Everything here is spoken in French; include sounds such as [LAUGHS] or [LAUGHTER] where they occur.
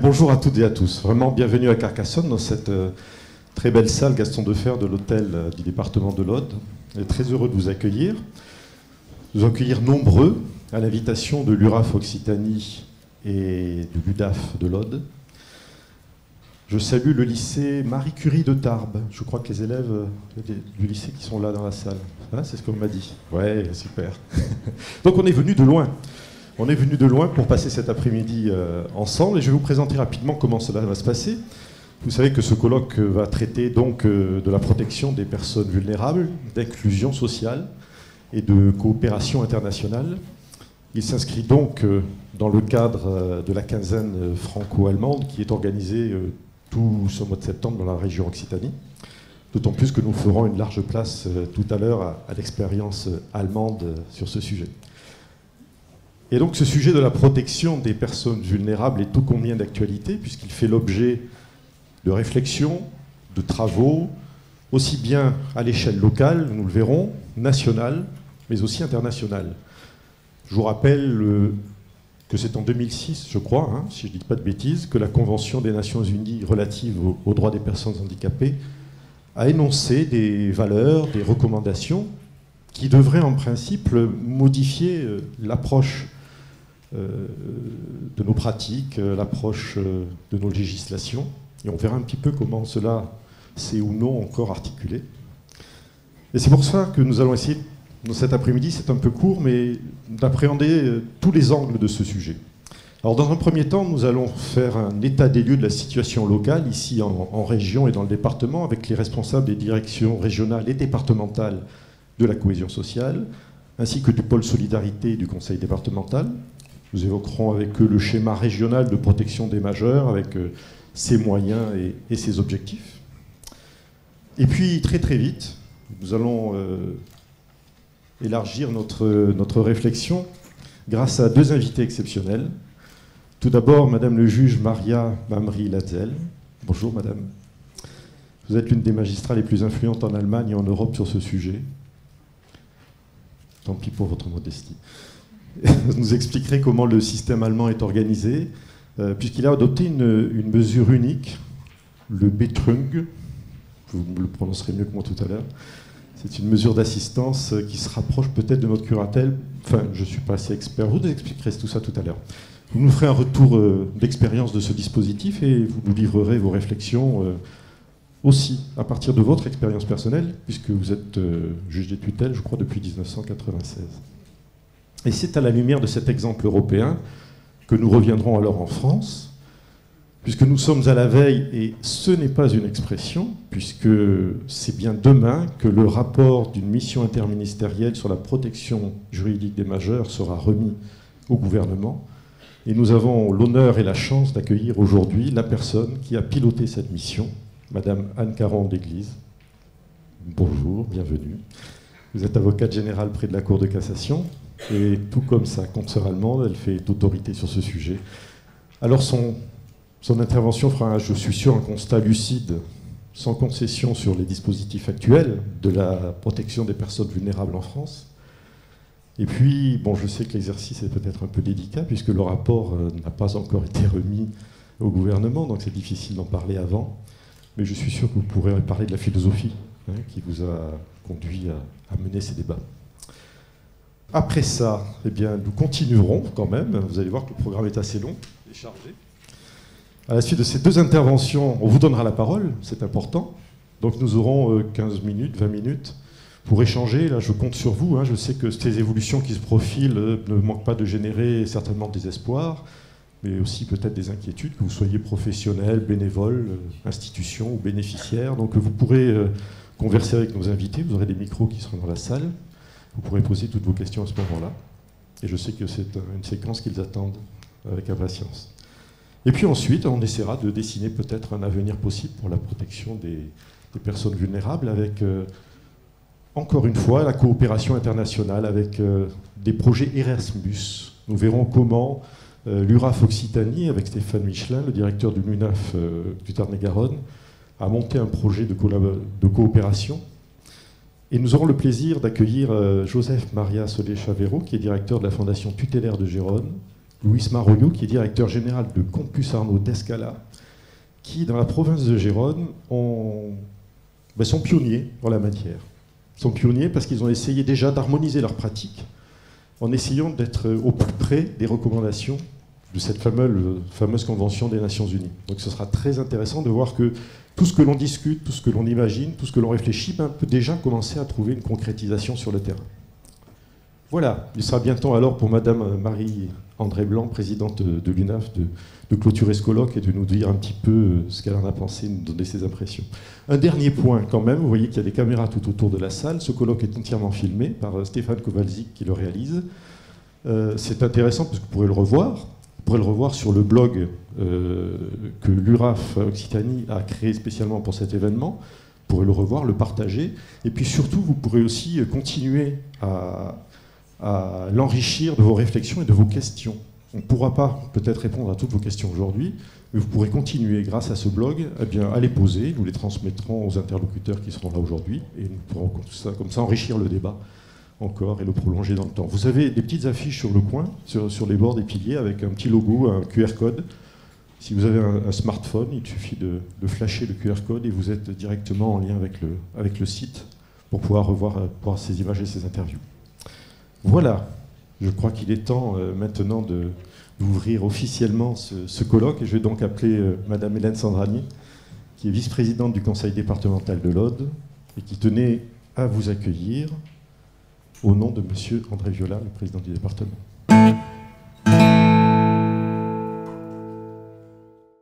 Bonjour à toutes et à tous. Vraiment bienvenue à Carcassonne dans cette euh, très belle salle Gaston Defer de l'hôtel euh, du département de l'Aude. Est très heureux de vous accueillir. Nous accueillir nombreux à l'invitation de l'URAF Occitanie et de l'UDAF de l'Aude. Je salue le lycée Marie Curie de Tarbes. Je crois que les élèves euh, du lycée qui sont là dans la salle. Hein, c'est ce qu'on m'a dit. Ouais, super. [LAUGHS] Donc on est venu de loin. On est venu de loin pour passer cet après-midi euh, ensemble et je vais vous présenter rapidement comment cela va se passer. Vous savez que ce colloque va traiter donc euh, de la protection des personnes vulnérables, d'inclusion sociale et de coopération internationale. Il s'inscrit donc euh, dans le cadre de la quinzaine franco-allemande qui est organisée tout ce mois de septembre dans la région Occitanie. D'autant plus que nous ferons une large place tout à l'heure à l'expérience allemande sur ce sujet. Et donc ce sujet de la protection des personnes vulnérables est tout combien d'actualité, puisqu'il fait l'objet de réflexions, de travaux, aussi bien à l'échelle locale, nous le verrons, nationale, mais aussi internationale. Je vous rappelle euh, que c'est en 2006, je crois, hein, si je ne dis pas de bêtises, que la Convention des Nations Unies relative aux droits des personnes handicapées a énoncé des valeurs, des recommandations qui devraient en principe modifier euh, l'approche de nos pratiques, euh, l'approche euh, de nos législations. Et on verra un petit peu comment cela s'est ou non encore articulé. Et c'est pour ça que nous allons essayer, cet après-midi, c'est un peu court, mais d'appréhender tous les angles de ce sujet. Alors dans un premier temps, nous allons faire un état des lieux de la situation locale, ici en, région et dans le département, avec les responsables des directions régionales et départementales de la cohésion sociale, ainsi que du pôle solidarité du conseil départemental. Nous évoquerons avec eux le schéma régional de protection des majeurs, avec euh, ses moyens et, ses objectifs. Et puis, très très vite, nous allons euh, élargir notre, notre réflexion grâce à deux invités exceptionnels. Tout d'abord, Madame le juge Maria Mamri Latzel. Bonjour, Madame. Vous êtes l'une des magistrats les plus influentes en Allemagne et en Europe sur ce sujet. Tant pis pour votre modestie. Vous [LAUGHS] nous expliquerez comment le système allemand est organisé, euh, puisqu'il a adopté une, mesure unique, le Betrung, vous le prononcerez mieux que moi tout à l'heure. C'est une mesure d'assistance qui se rapproche peut-être de notre curatelle. Enfin, je ne suis pas assez expert, vous nous expliquerez tout ça tout à l'heure. Vous nous ferez un retour euh, d'expérience de ce dispositif et vous nous livrerez vos réflexions euh, aussi à partir de votre expérience personnelle, puisque vous êtes juge des tutelles, je crois, depuis 1996. Et c'est à la lumière de cet exemple européen que nous reviendrons alors en France, puisque nous sommes à la veille, et ce n'est pas une expression, puisque c'est bien demain que le rapport d'une mission interministérielle sur la protection juridique des majeurs sera remis au gouvernement. Et nous avons l'honneur et la chance d'accueillir aujourd'hui la personne qui a piloté cette mission, Madame Anne Caron d'Église. Bonjour, bienvenue. Vous êtes avocate générale près de la Cour de cassation. Et tout comme sa consoeur allemande, elle fait autorité sur ce sujet. Alors son, son intervention fera, je suis sûr, un constat lucide, sans concession sur les dispositifs actuels de la protection des personnes vulnérables en France. Et puis, bon, je sais que l'exercice est peut-être un peu délicat, puisque le rapport euh, n'a pas encore été remis au gouvernement, donc c'est difficile d'en parler avant. Mais je suis sûr que vous pourrez parler de la philosophie hein, qui vous a conduit à mener ces débats. Après ça, eh bien, nous continuerons quand même. Vous allez voir que le programme est assez long et chargé. À la suite de ces deux interventions, on vous donnera la parole, c'est important. Donc nous aurons 15 euh, minutes, 20 minutes pour échanger. Là, je compte sur vous. Hein. Je sais que ces évolutions qui se profilent euh, ne manquent pas de générer certainement des espoirs, mais aussi peut-être des inquiétudes, que vous soyez professionnel, bénévole, euh, institution ou bénéficiaire. Donc vous pourrez converser avec nos invités. Vous aurez des micros qui seront dans la salle. Vous pourrez poser toutes vos questions à ce moment-là. Et je sais que c'est une séquence qu'ils attendent avec impatience. Et puis ensuite, on essaiera de dessiner peut-être un avenir possible pour la protection des, personnes vulnérables avec, euh, encore une fois, la coopération internationale avec euh, des projets Erasmus. Nous verrons comment euh, l'URAF Occitanie, avec Stéphane Michelin, le directeur du MUNAF du Tarn-et-Garonne, a monté un projet de, coopération et nous aurons le plaisir d'accueillir euh, Joseph Maria Solé Chavero, qui est directeur de la Fondation tutélaire de Gérone, Luis Maroyo, qui est directeur général de Campus Arnaud d'Escala, qui, dans la province de Gérone, ben, sont pionniers en la matière. Ils sont pionniers parce qu'ils ont essayé déjà d'harmoniser leurs pratiques en essayant d'être au plus près des recommandations de cette fameuse, Convention des Nations Unies. Donc ce sera très intéressant de voir que tout ce que l'on discute, tout ce que l'on imagine, tout ce que l'on réfléchit, peut déjà commencer à trouver une concrétisation sur le terrain. Voilà, il sera bientôt alors pour Madame Marie-André Blanc, présidente de, l'UNAF, de, clôturer ce colloque et de nous dire un petit peu euh, ce qu'elle en a pensé, nous donner ses impressions. Un dernier point quand même, vous voyez qu'il y a des caméras tout autour de la salle. Ce colloque est entièrement filmé par euh, Stéphane Kowalczyk qui le réalise. Euh, c'est intéressant parce que vous pourrez le revoir. Vous pourrez le revoir sur le blog que l'URAF Occitanie a créé spécialement pour cet événement. Vous pourrez le revoir, le partager. Et puis surtout, vous pourrez aussi continuer à, à l'enrichir de vos réflexions et de vos questions. On ne pourra pas peut-être répondre à toutes vos questions aujourd'hui, mais vous pourrez continuer grâce à ce blog eh bien, à les poser. Nous les transmettrons aux interlocuteurs qui seront là aujourd'hui et nous pourrons comme ça, comme ça enrichir le débat encore et le prolonger dans le temps. Vous avez des petites affiches sur le coin, sur, les bords des piliers, avec un petit logo, un QR code. Si vous avez un, smartphone, il suffit de, flasher le QR code et vous êtes directement en lien avec le, avec le site pour pouvoir revoir voir ces images et ces interviews. Voilà, je crois qu'il est temps euh, maintenant d'ouvrir officiellement ce, colloque et je vais donc appeler euh, Madame Hélène Sandrani, qui est vice-présidente du conseil départemental de l'Aude et qui tenait à vous accueillir au nom de Monsieur André Viola, le président du département.